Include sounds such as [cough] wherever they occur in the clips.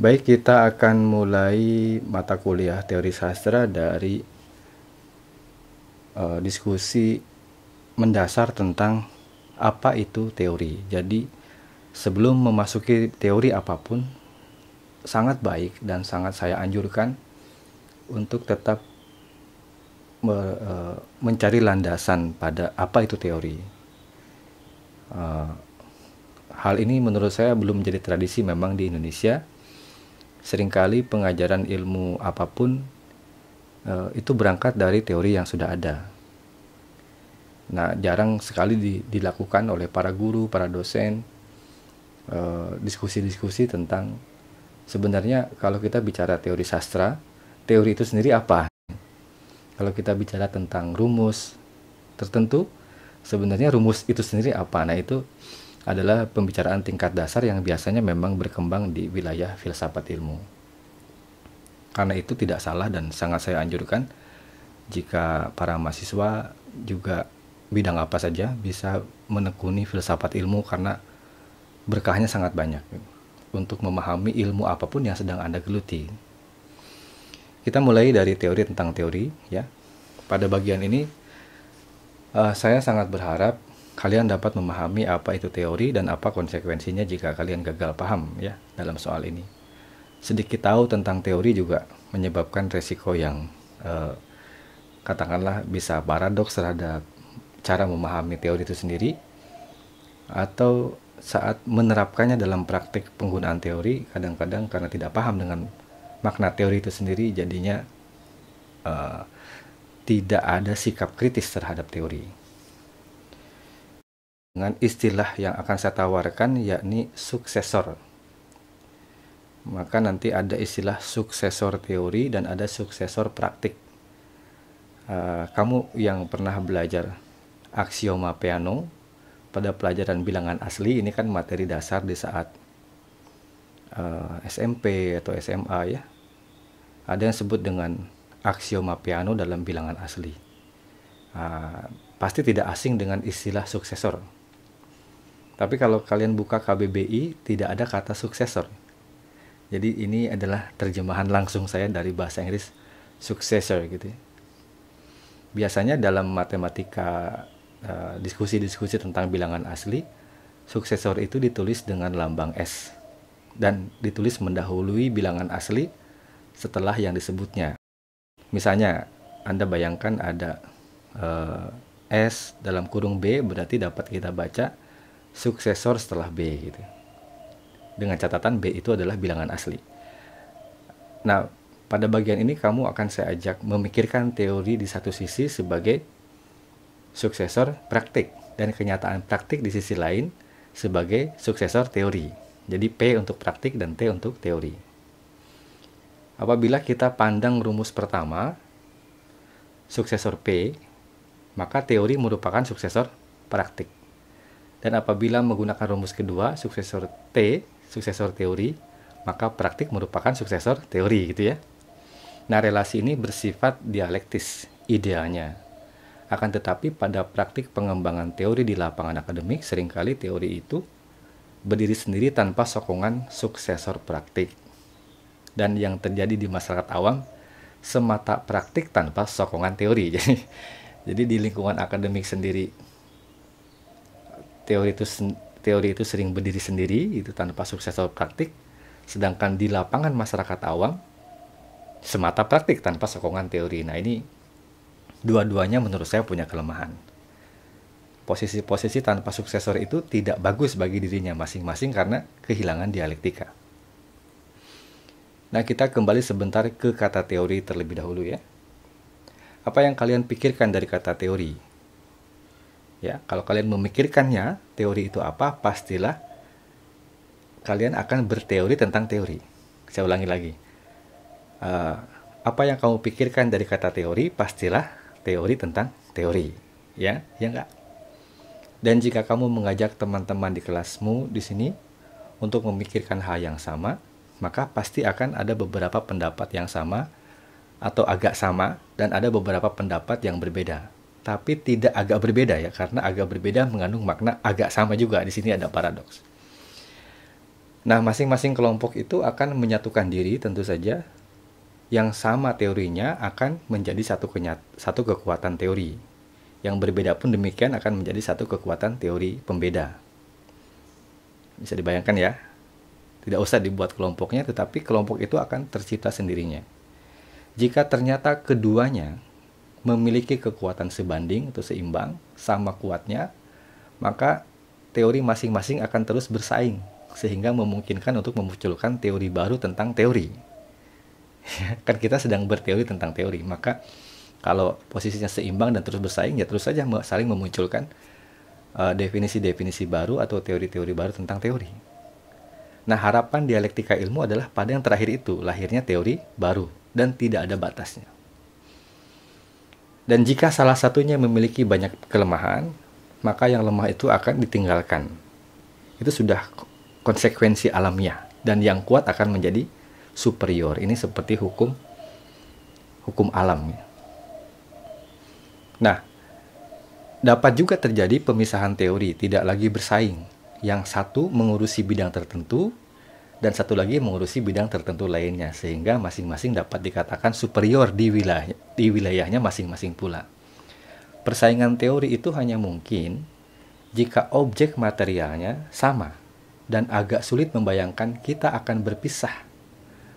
Baik, kita akan mulai mata kuliah teori sastra dari uh, diskusi mendasar tentang apa itu teori. Jadi, sebelum memasuki teori apa pun, sangat baik dan sangat saya anjurkan untuk tetap me, uh, mencari landasan pada apa itu teori. Uh, hal ini menurut saya belum menjadi tradisi memang di Indonesia sering kali pengajaran ilmu apa pun uh, itu berangkat dari teori yang sudah ada. Nah, jarang sekali di, dilakukan oleh para guru, para dosen, eh, diskusi-diskusi uh, tentang sebenarnya kalau kita bicara teori sastra, teori itu sendiri apa? Kalau kita bicara tentang rumus tertentu, sebenarnya rumus itu sendiri apa? Nah, itu adalah pembicaraan tingkat dasar yang biasanya memang berkembang di wilayah filsafat ilmu. Karena itu tidak salah dan sangat saya anjurkan jika para mahasiswa juga bidang apa saja bisa menekuni filsafat ilmu karena berkahnya sangat banyak untuk memahami ilmu apa pun yang sedang Anda geluti. Kita mulai dari teori tentang teori ya. Pada bagian ini uh, saya sangat berharap kalian dapat memahami apa itu teori dan apa konsekuensinya jika kalian gagal paham ya dalam soal ini. Sedikit tahu tentang teori juga menyebabkan resiko yang eh, katakanlah bisa paradoks terhadap cara memahami teori itu sendiri atau saat menerapkannya dalam praktik penggunaan teori kadang-kadang karena tidak paham dengan makna teori itu sendiri jadinya uh, tidak ada sikap kritis terhadap teori dengan istilah yang akan saya tawarkan yakni suksesor. Maka nanti ada istilah suksesor teori dan ada suksesor praktik. Uh, kamu yang pernah belajar aksioma Peano pada pelajaran bilangan asli ini kan materi dasar di saat eh, SMP atau SMA ya. Ada yang sebut dengan aksioma Peano dalam bilangan asli. Uh, pasti tidak asing dengan istilah suksesor tapi kalau kalian buka KBBI tidak ada kata suksesor. Jadi ini adalah terjemahan langsung saya dari bahasa Inggris successor gitu ya. Biasanya dalam matematika eh, diskusi-diskusi uh, tentang bilangan asli, suksesor itu ditulis dengan lambang S dan ditulis mendahului bilangan asli setelah yang disebutnya. Misalnya, Anda bayangkan ada uh, S dalam kurung B berarti dapat kita baca suksesor setelah B gitu. Dengan catatan B itu adalah bilangan asli. Nah, pada bagian ini kamu akan saya ajak memikirkan teori di satu sisi sebagai suksesor praktik dan kenyataan praktik di sisi lain sebagai suksesor teori. Jadi P untuk praktik dan T untuk teori. Apabila kita pandang rumus pertama, suksesor P, maka teori merupakan suksesor praktik. Dan apabila menggunakan rumus kedua, suksesor T, suksesor teori, maka praktik merupakan suksesor teori gitu ya. Nah, relasi ini bersifat dialektis idealnya. Akan tetapi pada praktik pengembangan teori di lapangan akademik, sering kali teori itu berdiri sendiri tanpa sokongan suksesor praktik. Dan yang terjadi di masyarakat awam, semata praktik tanpa sokongan teori. [laughs] Jadi, jadi di lingkungan akademik sendiri teori itu teori itu sering berdiri sendiri itu tanpa suksesor praktik. Sedangkan di lapangan masyarakat awam semata praktik tanpa sokongan teori. Nah ini dua-duanya menurut saya punya kelemahan. Posisi-posisi tanpa suksesor itu tidak bagus bagi dirinya masing-masing karena kehilangan dialektika. Nah kita kembali sebentar ke kata teori terlebih dahulu ya. Apa yang kalian pikirkan dari kata teori Ya, kalau kalian memikirkannya, teori itu apa, pastilah kalian akan berteori tentang teori. Saya ulangi lagi. Uh, apa yang kamu pikirkan dari kata teori, pastilah teori tentang teori. Ya, ya enggak? Dan jika kamu mengajak teman-teman di kelasmu di sini untuk memikirkan hal yang sama, maka pasti akan ada beberapa pendapat yang sama atau agak sama dan ada beberapa pendapat yang berbeda tapi tidak agak berbeda ya karena agak berbeda mengandung makna agak sama juga di sini ada paradoks. Nah, masing-masing kelompok itu akan menyatukan diri tentu saja yang sama teorinya akan menjadi satu kenyat satu kekuatan teori. Yang berbeda pun demikian akan menjadi satu kekuatan teori pembeda. Bisa dibayangkan ya. Tidak usah dibuat kelompoknya tetapi kelompok itu akan tercipta sendirinya. Jika ternyata keduanya memiliki kekuatan sebanding atau seimbang, sama kuatnya, maka teori masing-masing akan terus bersaing sehingga memungkinkan untuk memunculkan teori baru tentang teori. [laughs] kan kita sedang berteori tentang teori, maka kalau posisinya seimbang dan terus bersaing ya terus saja saling memunculkan uh, definisi-definisi uh, baru atau teori-teori baru tentang teori. Nah, harapan dialektika ilmu adalah pada yang terakhir itu lahirnya teori baru dan tidak ada batasnya. Dan jika salah satunya memiliki banyak kelemahan, maka yang lemah itu akan ditinggalkan. Itu sudah konsekuensi alamiah dan yang kuat akan menjadi superior. Ini seperti hukum hukum alam. Nah, dapat juga terjadi pemisahan teori, tidak lagi bersaing. Yang satu mengurusi bidang tertentu dan satu lagi mengurusi bidang tertentu lainnya sehingga masing-masing dapat dikatakan superior di wilayah di wilayahnya masing-masing pula. Persaingan teori itu hanya mungkin jika objek materialnya sama dan agak sulit membayangkan kita akan berpisah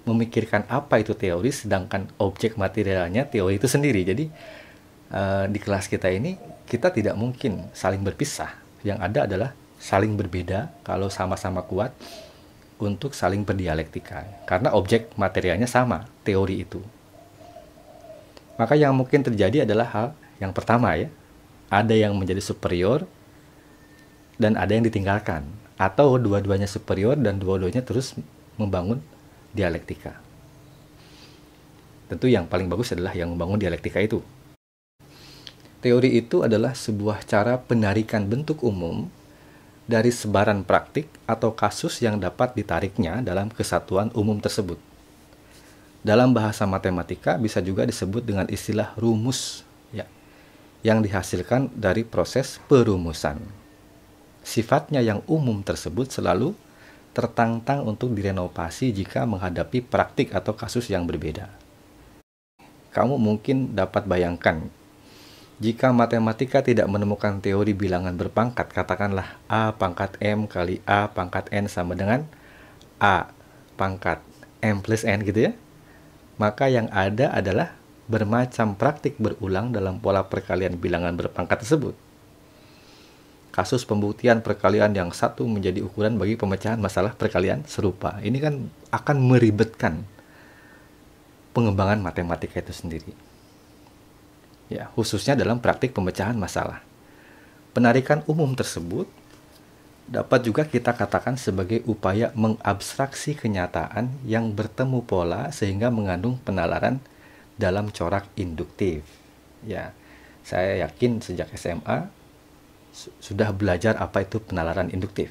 memikirkan apa itu teori sedangkan objek materialnya teori itu sendiri. Jadi uh, di kelas kita ini kita tidak mungkin saling berpisah. Yang ada adalah saling berbeda kalau sama-sama kuat untuk saling berdialektika karena objek materialnya sama teori itu. Maka yang mungkin terjadi adalah hal yang pertama ya, ada yang menjadi superior dan ada yang ditinggalkan. Atau dua-duanya superior dan dua-duanya terus membangun dialektika. Tentu yang paling bagus adalah yang membangun dialektika itu. Teori itu adalah sebuah cara penarikan bentuk umum dari sebaran praktik atau kasus yang dapat ditariknya dalam kesatuan umum tersebut. Dalam bahasa matematika bisa juga disebut dengan istilah rumus yang dihasilkan dari proses perumusan. Sifatnya yang umum tersebut selalu tertantang untuk direnovasi jika menghadapi praktik atau kasus yang berbeda. Kamu mungkin dapat bayangkan, jika matematika tidak menemukan teori bilangan berpangkat, katakanlah A pangkat M kali A pangkat N sama dengan A pangkat M plus N gitu ya, maka yang ada adalah bermacam praktik berulang dalam pola perkalian bilangan berpangkat tersebut. Kasus pembuktian perkalian yang satu menjadi ukuran bagi pemecahan masalah perkalian serupa. Ini kan akan meribetkan pengembangan matematika itu sendiri. Ya, khususnya dalam praktik pemecahan masalah. Penarikan umum tersebut dapat juga kita katakan sebagai upaya mengabstraksi kenyataan yang bertemu pola sehingga mengandung penalaran dalam corak induktif. Ya, saya yakin sejak SMA sudah belajar apa itu penalaran induktif.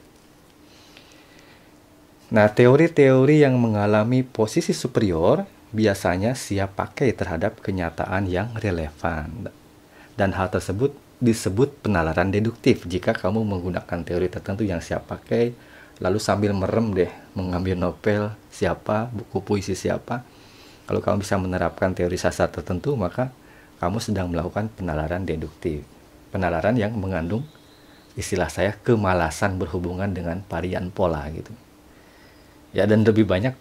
Nah, teori-teori yang mengalami posisi superior biasanya siap pakai terhadap kenyataan yang relevan. Dan hal tersebut disebut penalaran deduktif jika kamu menggunakan teori tertentu yang siap pakai lalu sambil merem deh mengambil novel siapa, buku puisi siapa, kalau kamu bisa menerapkan teori sasar tertentu, maka kamu sedang melakukan penalaran deduktif. Penalaran yang mengandung istilah saya kemalasan berhubungan dengan varian pola gitu. Ya dan lebih banyak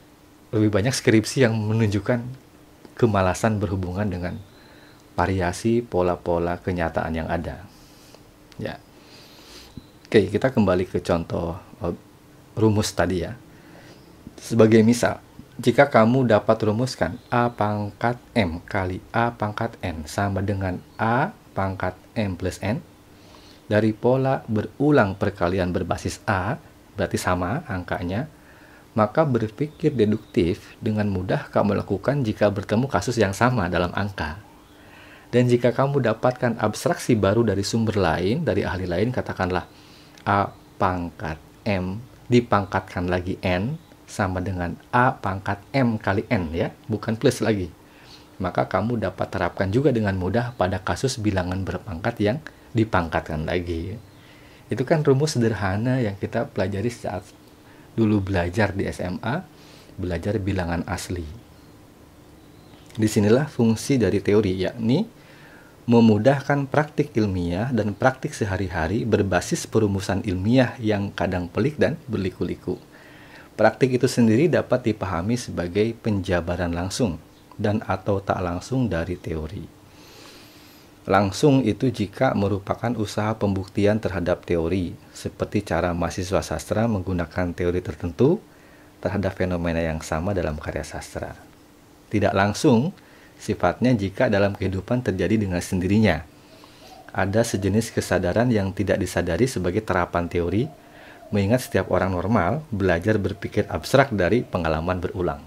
lebih banyak skripsi yang menunjukkan kemalasan berhubungan dengan variasi pola-pola kenyataan yang ada. Ya. Oke, kita kembali ke contoh uh, rumus tadi ya. Sebagai misal, jika kamu dapat rumuskan A pangkat M kali A pangkat N sama dengan A pangkat M plus N, dari pola berulang perkalian berbasis A, berarti sama angkanya, maka berpikir deduktif dengan mudah kamu lakukan jika bertemu kasus yang sama dalam angka. Dan jika kamu dapatkan abstraksi baru dari sumber lain, dari ahli lain, katakanlah A pangkat M dipangkatkan lagi N, sama dengan A pangkat M kali N ya, bukan plus lagi. Maka kamu dapat terapkan juga dengan mudah pada kasus bilangan berpangkat yang dipangkatkan lagi. Itu kan rumus sederhana yang kita pelajari saat dulu belajar di SMA, belajar bilangan asli. Di sinilah fungsi dari teori, yakni memudahkan praktik ilmiah dan praktik sehari-hari berbasis perumusan ilmiah yang kadang pelik dan berliku-liku. Praktik itu sendiri dapat dipahami sebagai penjabaran langsung dan atau tak langsung dari teori. Langsung itu jika merupakan usaha pembuktian terhadap teori, seperti cara mahasiswa sastra menggunakan teori tertentu terhadap fenomena yang sama dalam karya sastra. Tidak langsung, sifatnya jika dalam kehidupan terjadi dengan sendirinya. Ada sejenis kesadaran yang tidak disadari sebagai terapan teori, mengingat setiap orang normal belajar berpikir abstrak dari pengalaman berulang.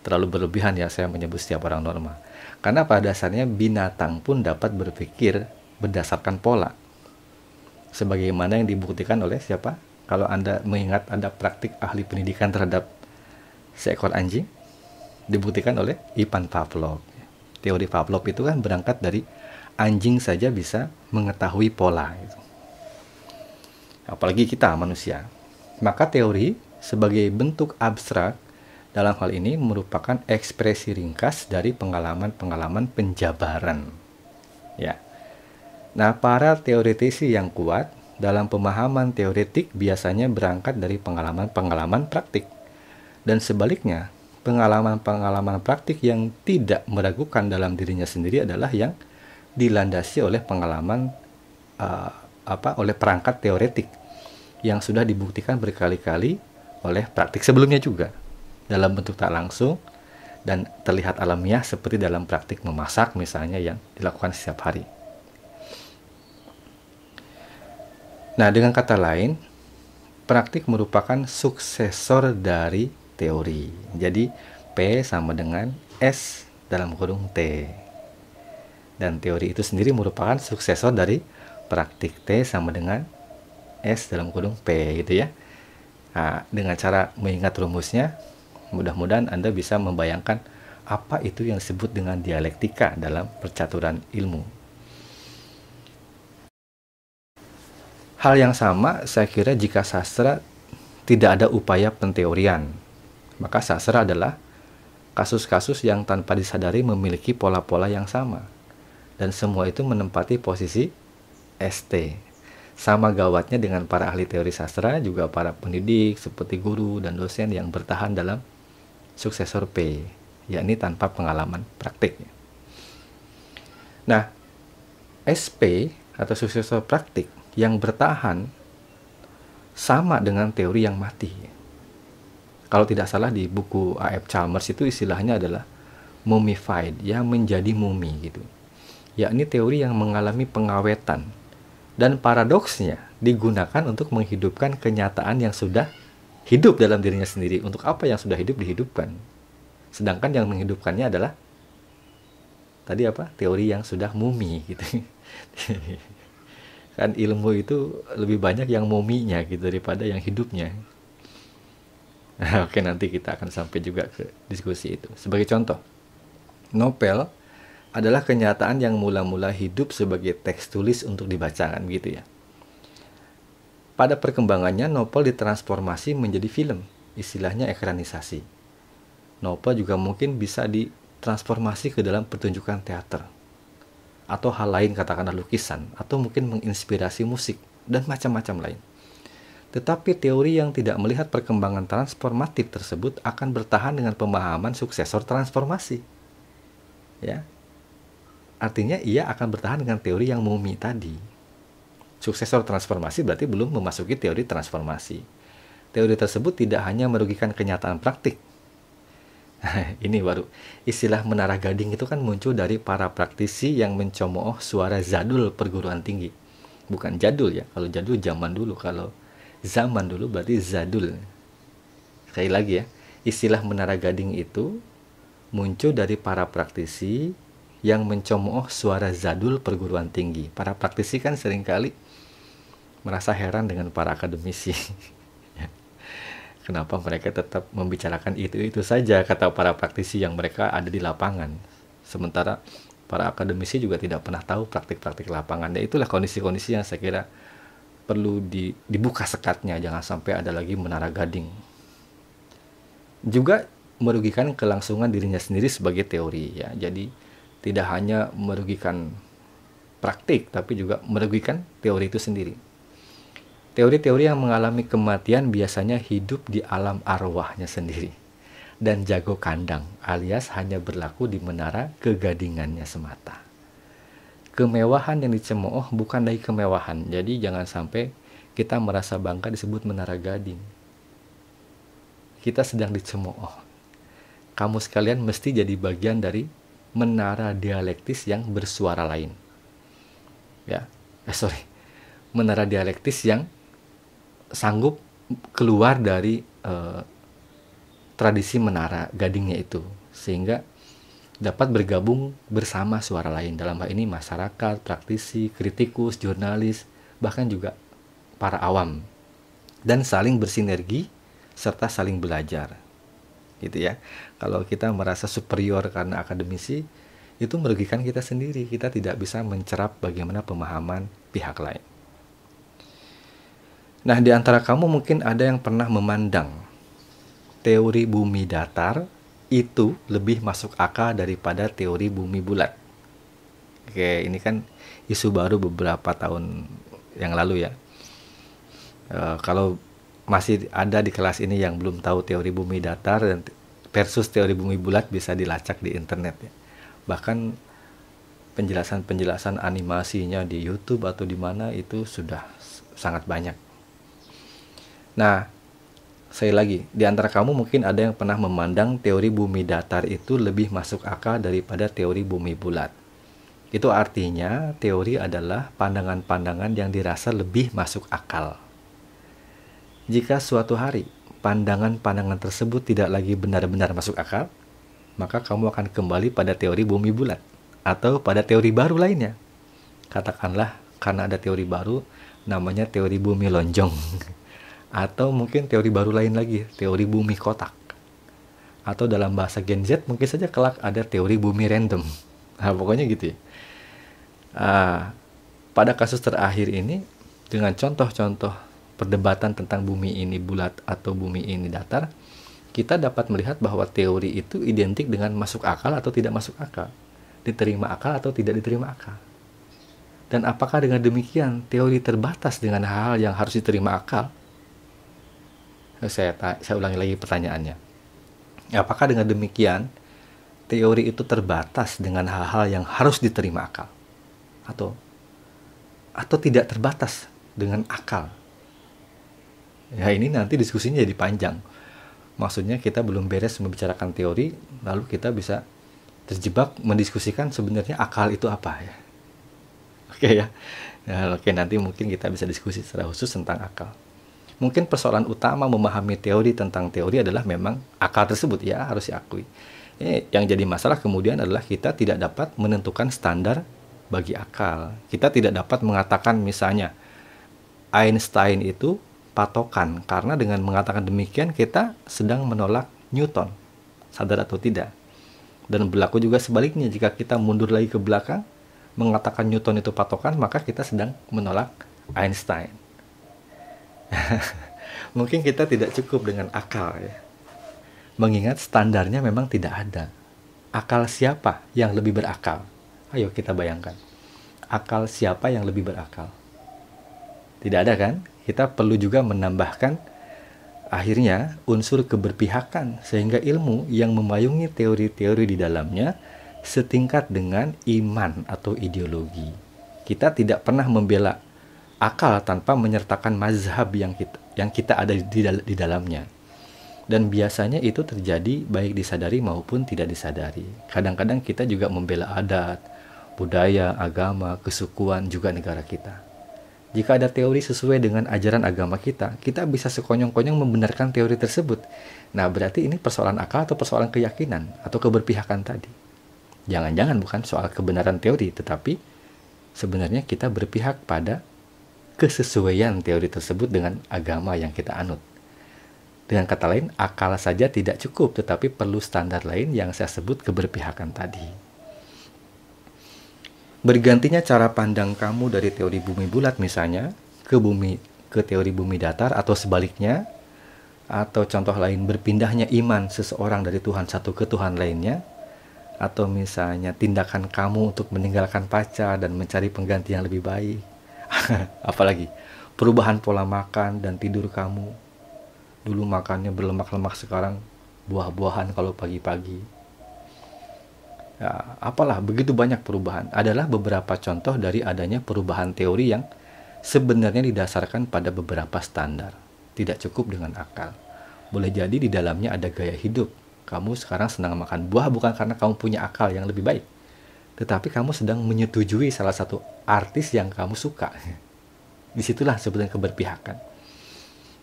Terlalu berlebihan ya saya menyebut setiap orang normal. Karena pada dasarnya binatang pun dapat berpikir berdasarkan pola. Sebagaimana yang dibuktikan oleh siapa? Kalau Anda mengingat ada praktik ahli pendidikan terhadap seekor anjing, dibuktikan oleh Ivan Pavlov teori Pavlov itu kan berangkat dari anjing saja bisa mengetahui pola itu. Apalagi kita manusia. Maka teori sebagai bentuk abstrak dalam hal ini merupakan ekspresi ringkas dari pengalaman-pengalaman penjabaran. Ya. Nah, para teoretisi yang kuat dalam pemahaman teoretik biasanya berangkat dari pengalaman-pengalaman praktik. Dan sebaliknya, pengalaman-pengalaman praktik yang tidak meragukan dalam dirinya sendiri adalah yang dilandasi oleh pengalaman uh, apa oleh perangkat teoretik yang sudah dibuktikan berkali-kali oleh praktik sebelumnya juga dalam bentuk tak langsung dan terlihat alamiah seperti dalam praktik memasak misalnya yang dilakukan setiap hari. Nah, dengan kata lain, praktik merupakan suksesor dari teori. Jadi P sama dengan S dalam kurung T. Dan teori itu sendiri merupakan suksesor dari praktik T sama dengan S dalam kurung P gitu ya. Nah, dengan cara mengingat rumusnya, mudah-mudahan Anda bisa membayangkan apa itu yang disebut dengan dialektika dalam percaturan ilmu. Hal yang sama saya kira jika sastra tidak ada upaya penteorian maka sastra adalah kasus-kasus yang tanpa disadari memiliki pola-pola yang sama. Dan semua itu menempati posisi ST. Sama gawatnya dengan para ahli teori sastra, juga para pendidik seperti guru dan dosen yang bertahan dalam suksesor P, yakni tanpa pengalaman praktik. Nah, SP atau suksesor praktik yang bertahan sama dengan teori yang mati kalau tidak salah di buku A.F. Chalmers itu istilahnya adalah mummified, yang menjadi mumi gitu. Yakni teori yang mengalami pengawetan dan paradoksnya digunakan untuk menghidupkan kenyataan yang sudah hidup dalam dirinya sendiri. Untuk apa yang sudah hidup dihidupkan? Sedangkan yang menghidupkannya adalah tadi apa? Teori yang sudah mumi gitu. [laughs] kan ilmu itu lebih banyak yang muminya gitu daripada yang hidupnya. [laughs] Oke, nanti kita akan sampai juga ke diskusi itu. Sebagai contoh, novel adalah kenyataan yang mula-mula hidup sebagai teks tulis untuk dibacakan gitu ya. Pada perkembangannya, novel ditransformasi menjadi film, istilahnya ekranisasi. Novel juga mungkin bisa ditransformasi ke dalam pertunjukan teater, atau hal lain katakanlah lukisan, atau mungkin menginspirasi musik, dan macam-macam lain. Tetapi teori yang tidak melihat perkembangan transformatif tersebut akan bertahan dengan pemahaman suksesor transformasi. Ya. Artinya ia akan bertahan dengan teori yang mumi tadi. Suksesor transformasi berarti belum memasuki teori transformasi. Teori tersebut tidak hanya merugikan kenyataan praktik. [laughs] Ini baru istilah menara gading itu kan muncul dari para praktisi yang mencemooh suara jadul perguruan tinggi. Bukan jadul ya, kalau jadul zaman dulu kalau zaman dulu berarti zadul. Sekali lagi ya, istilah menara gading itu muncul dari para praktisi yang mencemooh suara zadul perguruan tinggi. Para praktisi kan sering kali merasa heran dengan para akademisi. [laughs] Kenapa mereka tetap membicarakan itu-itu saja kata para praktisi yang mereka ada di lapangan. Sementara para akademisi juga tidak pernah tahu praktik-praktik lapangan. Ya itulah kondisi-kondisi yang saya kira perlu di, dibuka sekatnya jangan sampai ada lagi menara gading juga merugikan kelangsungan dirinya sendiri sebagai teori ya. Jadi tidak hanya merugikan praktik tapi juga merugikan teori itu sendiri. Teori-teori yang mengalami kematian biasanya hidup di alam arwahnya sendiri dan jago kandang alias hanya berlaku di menara kegadingannya semata. Kemewahan yang dicemooh bukan dari kemewahan, jadi jangan sampai kita merasa bangga disebut menara gading. Kita sedang dicemooh. Kamu sekalian mesti jadi bagian dari menara dialektis yang bersuara lain. Ya, eh sorry, menara dialektis yang sanggup keluar dari uh, tradisi menara gadingnya itu, sehingga dapat bergabung bersama suara lain. Dalam hal ini masyarakat, praktisi, kritikus, jurnalis, bahkan juga para awam. Dan saling bersinergi serta saling belajar. Gitu ya. Kalau kita merasa superior karena akademisi itu merugikan kita sendiri. Kita tidak bisa mencerap bagaimana pemahaman pihak lain nah di antara kamu mungkin ada yang pernah memandang teori bumi datar itu lebih masuk akal daripada teori bumi bulat oke ini kan isu baru beberapa tahun yang lalu ya Eh, kalau masih ada di kelas ini yang belum tahu teori bumi datar dan versus teori bumi bulat bisa dilacak di internet ya. Bahkan penjelasan-penjelasan animasinya di YouTube atau di mana itu sudah sangat banyak. Nah, saya lagi, di antara kamu mungkin ada yang pernah memandang teori bumi datar itu lebih masuk akal daripada teori bumi bulat. Itu artinya teori adalah pandangan-pandangan yang dirasa lebih masuk akal. Jika suatu hari pandangan-pandangan tersebut tidak lagi benar-benar masuk akal, maka kamu akan kembali pada teori bumi bulat atau pada teori baru lainnya. Katakanlah karena ada teori baru namanya teori bumi lonjong [laughs] atau mungkin teori baru lain lagi, teori bumi kotak. Atau dalam bahasa Gen Z mungkin saja kelak ada teori bumi random. [laughs] Nah, pokoknya gitu ya. Uh, pada kasus terakhir ini dengan contoh-contoh perdebatan tentang bumi ini bulat atau bumi ini datar, kita dapat melihat bahwa teori itu identik dengan masuk akal atau tidak masuk akal, diterima akal atau tidak diterima akal. Dan apakah dengan demikian teori terbatas dengan hal-hal yang harus diterima akal? Saya, saya ulangi lagi pertanyaannya. Apakah dengan demikian teori itu terbatas dengan hal-hal yang harus diterima akal? Atau atau tidak terbatas dengan akal Ya ini nanti diskusinya jadi panjang. Maksudnya kita belum beres membicarakan teori, lalu kita bisa terjebak mendiskusikan sebenarnya akal itu apa ya. Oke ya. ya oke nanti mungkin kita bisa diskusi secara khusus tentang akal. Mungkin persoalan utama memahami teori tentang teori adalah memang akal tersebut. Ya harus diakui. Ini yang jadi masalah kemudian adalah kita tidak dapat menentukan standar bagi akal. Kita tidak dapat mengatakan misalnya Einstein itu patokan. Karena dengan mengatakan demikian kita sedang menolak Newton. Sadar atau tidak. Dan berlaku juga sebaliknya. Jika kita mundur lagi ke belakang mengatakan Newton itu patokan maka kita sedang menolak Einstein [laughs] mungkin kita tidak cukup dengan akal ya. Mengingat standarnya memang tidak ada. Akal siapa yang lebih berakal? Ayo kita bayangkan. Akal siapa yang lebih berakal? Tidak ada kan? Kita perlu juga menambahkan akhirnya unsur keberpihakan sehingga ilmu yang memayungi teori-teori di dalamnya setingkat dengan iman atau ideologi. Kita tidak pernah membela akal tanpa menyertakan mazhab yang kita yang kita ada di, di dalamnya. Dan biasanya itu terjadi baik disadari maupun tidak disadari. Kadang-kadang kita juga membela adat, budaya, agama, kesukuan juga negara kita. Jika ada teori sesuai dengan ajaran agama kita, kita bisa sekonyong-konyong membenarkan teori tersebut. Nah, berarti ini persoalan akal atau persoalan keyakinan atau keberpihakan tadi. Jangan-jangan bukan soal kebenaran teori, tetapi sebenarnya kita berpihak pada kesesuaian teori tersebut dengan agama yang kita anut. Dengan kata lain, akal saja tidak cukup, tetapi perlu standar lain yang saya sebut keberpihakan tadi. Bergantinya cara pandang kamu dari teori bumi bulat misalnya ke bumi ke teori bumi datar atau sebaliknya atau contoh lain berpindahnya iman seseorang dari Tuhan satu ke Tuhan lainnya atau misalnya tindakan kamu untuk meninggalkan pacar dan mencari pengganti yang lebih baik [laughs] apalagi perubahan pola makan dan tidur kamu. Dulu makannya berlemak-lemak sekarang buah-buahan kalau pagi-pagi. Ya, apalah begitu banyak perubahan. Adalah beberapa contoh dari adanya perubahan teori yang sebenarnya didasarkan pada beberapa standar. Tidak cukup dengan akal. Boleh jadi di dalamnya ada gaya hidup. Kamu sekarang senang makan buah bukan karena kamu punya akal yang lebih baik, tetapi kamu sedang menyetujui salah satu artis yang kamu suka. Di situlah sebenarnya keberpihakan.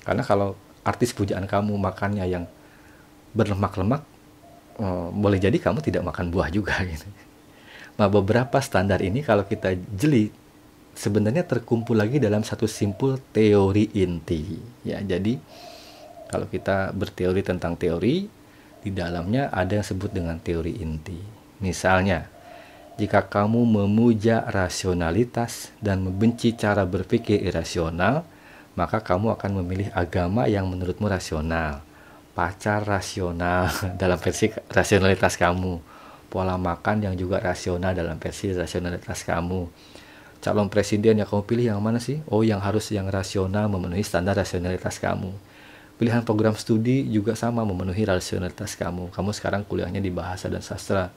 Karena kalau artis pujaan kamu makannya yang berlemak-lemak, oh, boleh jadi kamu tidak makan buah juga. [laughs] Gitu. Nah, beberapa standar ini kalau kita jeli sebenarnya terkumpul lagi dalam satu simpul teori inti ya jadi kalau kita berteori tentang teori di dalamnya ada yang sebut dengan teori inti misalnya jika kamu memuja rasionalitas dan membenci cara berpikir irasional maka kamu akan memilih agama yang menurutmu rasional pacar rasional [laughs] dalam versi rasionalitas kamu pola makan yang juga rasional dalam versi rasionalitas kamu calon presiden yang kamu pilih yang mana sih? Oh, yang harus yang rasional memenuhi standar rasionalitas kamu. Pilihan program studi juga sama memenuhi rasionalitas kamu. Kamu sekarang kuliahnya di bahasa dan sastra.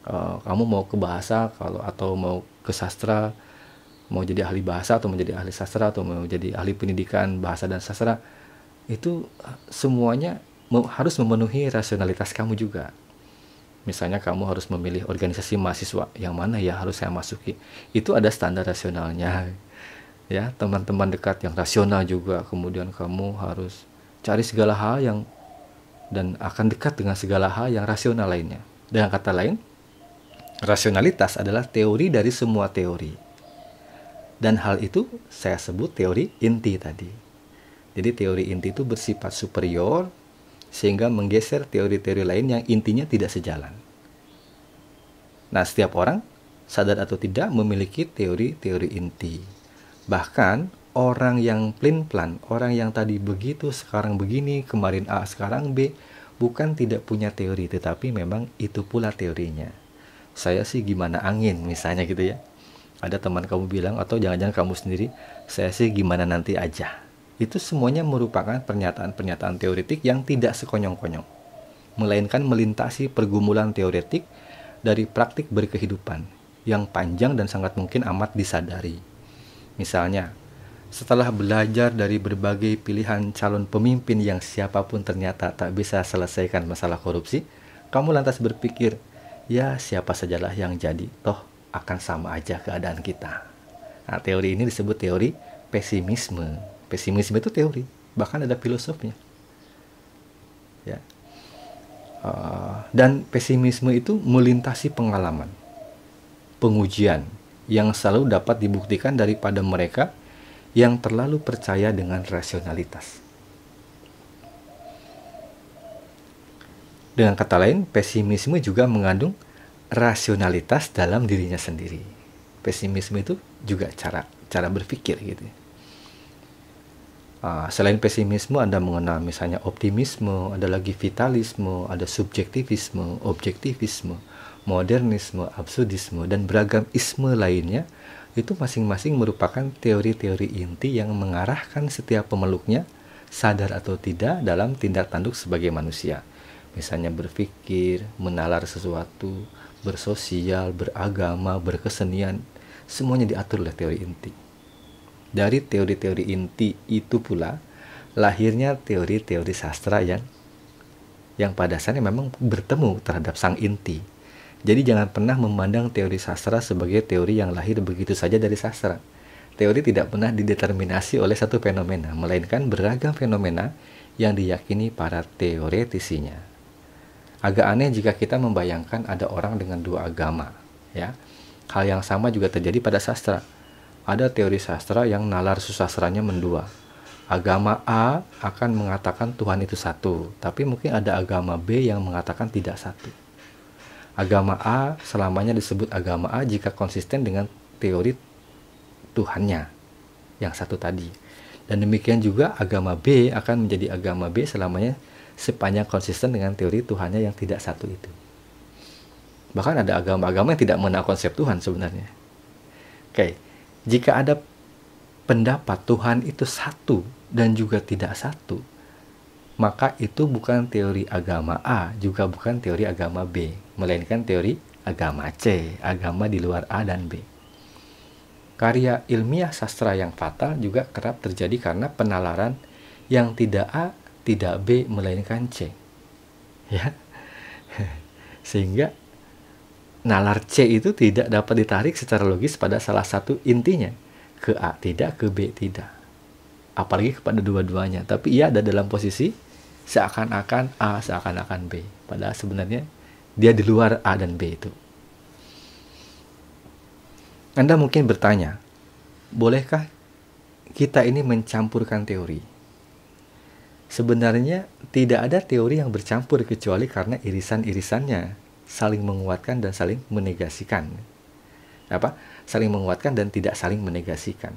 Uh, kamu mau ke bahasa kalau atau mau ke sastra, mau jadi ahli bahasa atau menjadi ahli sastra atau mau jadi ahli pendidikan bahasa dan sastra, itu semuanya harus memenuhi rasionalitas kamu juga. Misalnya kamu harus memilih organisasi mahasiswa yang mana ya harus saya masuki. Itu ada standar rasionalnya [laughs] ya. Teman-teman dekat yang rasional juga kemudian kamu harus cari segala hal yang dan akan dekat dengan segala hal yang rasional lainnya. Dengan kata lain rasionalitas adalah teori dari semua teori dan hal itu saya sebut teori inti tadi jadi teori inti itu bersifat superior sehingga menggeser teori-teori lain yang intinya tidak sejalan. Nah, setiap orang sadar atau tidak memiliki teori-teori inti. Bahkan orang yang plan-plan, orang yang tadi begitu, sekarang begini, kemarin A, sekarang B, bukan tidak punya teori, tetapi memang itu pula teorinya. Saya sih gimana angin, misalnya gitu ya. Ada teman kamu bilang, atau jangan-jangan kamu sendiri, saya sih gimana nanti aja itu semuanya merupakan pernyataan-pernyataan teoretik yang tidak sekonyong-konyong, melainkan melintasi pergumulan teoretik dari praktik berkehidupan yang panjang dan sangat mungkin amat disadari. Misalnya, setelah belajar dari berbagai pilihan calon pemimpin yang siapa pun ternyata tak bisa selesaikan masalah korupsi, kamu lantas berpikir, ya siapa sajalah yang jadi, toh akan sama aja keadaan kita. Nah, teori ini disebut teori pesimisme. Pesimisme itu teori bahkan ada filosofinya ya. Uh, dan pesimisme itu melintasi pengalaman pengujian yang selalu dapat dibuktikan daripada mereka yang terlalu percaya dengan rasionalitas dengan kata lain pesimisme juga mengandung rasionalitas dalam dirinya sendiri pesimisme itu juga cara cara berpikir gitu. Uh, selain pesimisme ada mengenal misalnya optimisme, ada lagi vitalisme, ada subjektivisme, objektivisme, modernisme, absurdisme dan beragam isme lainnya itu masing-masing merupakan teori-teori inti yang mengarahkan setiap pemeluknya sadar atau tidak dalam tindak tanduk sebagai manusia. Misalnya berpikir, menalar sesuatu, bersosial, beragama, berkesenian, semuanya diatur oleh teori inti. Dari teori-teori inti itu pula lahirnya teori-teori sastra yang yang pada dasarnya memang bertemu terhadap sang inti. Jadi jangan pernah memandang teori sastra sebagai teori yang lahir begitu saja dari sastra. Teori tidak pernah dideterminasi oleh satu fenomena, melainkan beragam fenomena yang diyakini para teoretisinya. Agak aneh jika kita membayangkan ada orang dengan dua agama, ya. Hal yang sama juga terjadi pada sastra ada teori sastra yang nalar susastranya mendua. Agama A akan mengatakan Tuhan itu satu, tapi mungkin ada agama B yang mengatakan tidak satu. Agama A selamanya disebut agama A jika konsisten dengan teori Tuhannya yang satu tadi. Dan demikian juga agama B akan menjadi agama B selamanya sepanjang konsisten dengan teori Tuhannya yang tidak satu itu. Bahkan ada agama-agama yang tidak mengenal konsep Tuhan sebenarnya. Oke, jika ada pendapat Tuhan itu satu dan juga tidak satu, maka itu bukan teori agama A, juga bukan teori agama B, melainkan teori agama C, agama di luar A dan B. Karya ilmiah sastra yang fatal juga kerap terjadi karena penalaran yang tidak A, tidak B, melainkan C. Ya. [laughs] Sehingga nalar C itu tidak dapat ditarik secara logis pada salah satu intinya. Ke A tidak, ke B tidak. Apalagi kepada dua-duanya. Tapi ia ada dalam posisi seakan-akan A, seakan-akan B. Padahal sebenarnya dia di luar A dan B itu. Anda mungkin bertanya, bolehkah kita ini mencampurkan teori? Sebenarnya tidak ada teori yang bercampur kecuali karena irisan-irisannya saling menguatkan dan saling menegasikan. Apa? Saling menguatkan dan tidak saling menegasikan.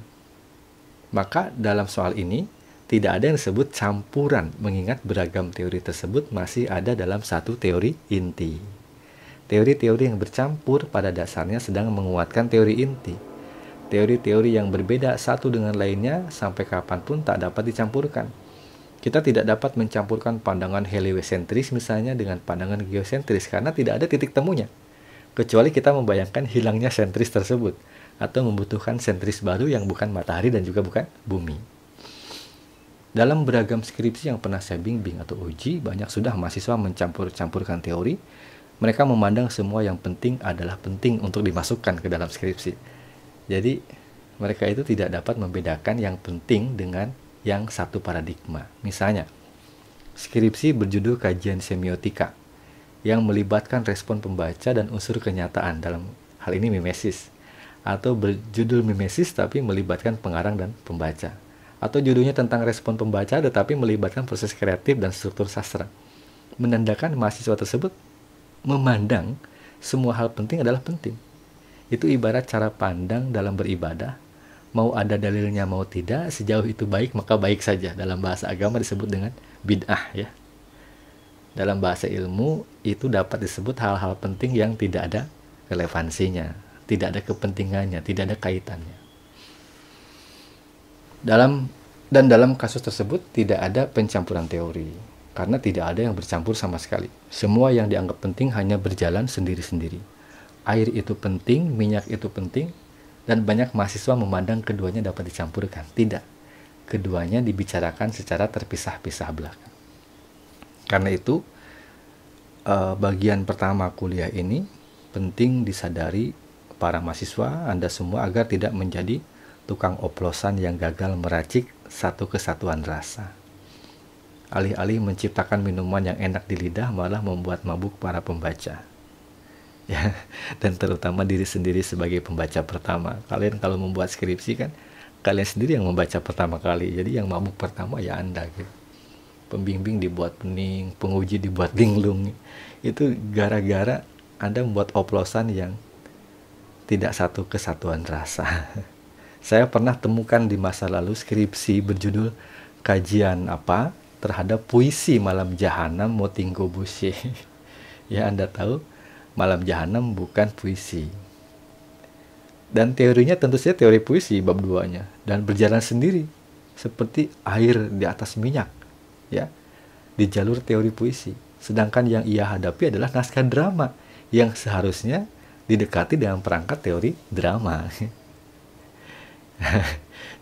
Maka dalam soal ini tidak ada yang disebut campuran mengingat beragam teori tersebut masih ada dalam satu teori inti. Teori-teori yang bercampur pada dasarnya sedang menguatkan teori inti. Teori-teori yang berbeda satu dengan lainnya sampai kapan pun tak dapat dicampurkan. Kita tidak dapat mencampurkan pandangan heliosentris misalnya dengan pandangan geosentris karena tidak ada titik temunya. Kecuali kita membayangkan hilangnya sentris tersebut atau membutuhkan sentris baru yang bukan matahari dan juga bukan bumi. Dalam beragam skripsi yang pernah saya bimbing atau uji, banyak sudah mahasiswa mencampur-campurkan teori mereka memandang semua yang penting adalah penting untuk dimasukkan ke dalam skripsi. Jadi, mereka itu tidak dapat membedakan yang penting dengan yang satu paradigma. Misalnya, skripsi berjudul kajian semiotika yang melibatkan respon pembaca dan unsur kenyataan dalam hal ini mimesis atau berjudul mimesis tapi melibatkan pengarang dan pembaca atau judulnya tentang respon pembaca tetapi melibatkan proses kreatif dan struktur sastra menandakan mahasiswa tersebut memandang semua hal penting adalah penting. Itu ibarat cara pandang dalam beribadah. Mau ada dalilnya mau tidak, sejauh itu baik maka baik saja. Dalam bahasa agama disebut dengan bid'ah ya. Dalam bahasa ilmu itu dapat disebut hal-hal penting yang tidak ada relevansinya, tidak ada kepentingannya, tidak ada kaitannya. Dalam dan dalam kasus tersebut tidak ada pencampuran teori karena tidak ada yang bercampur sama sekali. Semua yang dianggap penting hanya berjalan sendiri-sendiri. Air itu penting, minyak itu penting, dan banyak mahasiswa memandang keduanya dapat dicampurkan. Tidak. Keduanya dibicarakan secara terpisah-pisah belakang. Karena itu, eh, bagian pertama kuliah ini penting disadari para mahasiswa Anda semua agar tidak menjadi tukang oplosan yang gagal meracik satu kesatuan rasa alih-alih menciptakan minuman yang enak di lidah malah membuat mabuk para pembaca ya [laughs] dan terutama diri sendiri sebagai pembaca pertama. Kalian kalau membuat skripsi kan kalian sendiri yang membaca pertama kali. Jadi yang mabuk pertama ya anda gitu. Pembimbing dibuat pening penguji dibuat [laughs] linglung. Itu gara-gara anda membuat oplosan yang tidak satu kesatuan rasa. [laughs] Saya pernah temukan di masa lalu skripsi berjudul kajian apa terhadap puisi Malam Jahanam Motinggo Bushe. ya Anda tahu, Malam Jahanam bukan puisi. Dan teorinya tentu saja teori puisi bab duanya dan berjalan sendiri seperti air di atas minyak ya di jalur teori puisi. Sedangkan yang ia hadapi adalah naskah drama yang seharusnya didekati dengan perangkat teori drama. [laughs]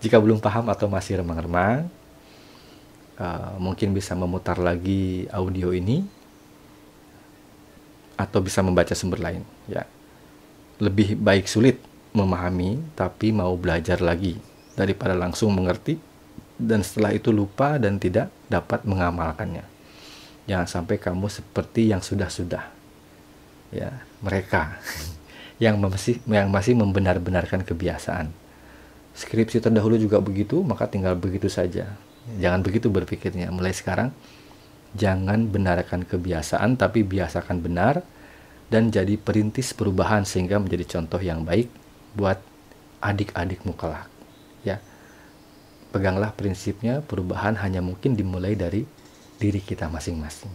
Jika belum paham atau masih remang-remang, uh, mungkin bisa memutar lagi audio ini atau bisa membaca sumber lain ya. Lebih baik sulit memahami tapi mau belajar lagi daripada langsung mengerti dan setelah itu lupa dan tidak dapat mengamalkannya. Jangan sampai kamu seperti yang sudah-sudah ya mereka [laughs] yang masih yang masih membenar-benarkan kebiasaan. Skripsi terdahulu juga begitu maka tinggal begitu saja. Jangan begitu berpikirnya. Mulai sekarang, jangan benarkan kebiasaan, tapi biasakan benar dan jadi perintis perubahan sehingga menjadi contoh yang baik buat adik-adikmu kelak. Ya, peganglah prinsipnya perubahan hanya mungkin dimulai dari diri kita masing-masing.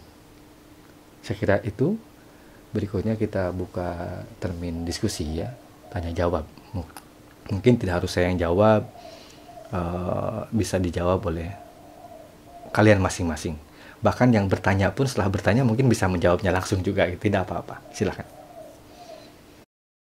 Saya kira itu berikutnya kita buka termin diskusi ya, tanya jawab. Mungkin tidak harus saya yang jawab, uh, bisa dijawab oleh kalian masing-masing. Bahkan yang bertanya pun setelah bertanya mungkin bisa menjawabnya langsung juga, tidak apa-apa. Silakan.